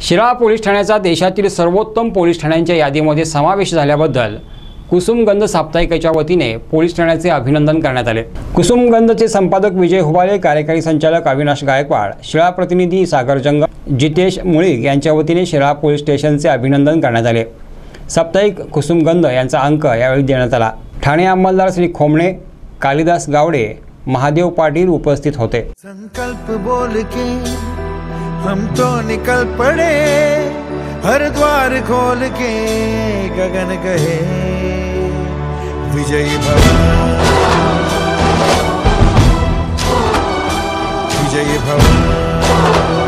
Shirala police ठाण्याचा देशातील सर्वोत्तम पोलीस ठाण्यांच्या यादीमध्ये समावेश झाल्याबद्दल कुसुमगंध साप्ताहिकाच्या वतीने पोलीस ठाण्याचे अभिनंदन करण्यात आले. कुसुमगंधचे संपादक विजय हुबाले कार्यकारी संचालक अविनाश गायकवाड शिळा प्रतिनिधी सागर जंगम जितेश मुळीक यांच्या वतीने शिराळा पोलीस स्टेशनचे अभिनंदन करण्यात आले. साप्ताहिक कुसुमगंध यांचा अंक यावेळी देण्यात आला. ठाणे अंमलदार श्री खोमणे कालिदास गावडे महादेव पाटील उपस्थित होते. संकल्प बोल के हम तो निकल पड़े हर द्वार खोल के गगन कहे विजय भवन विजय भव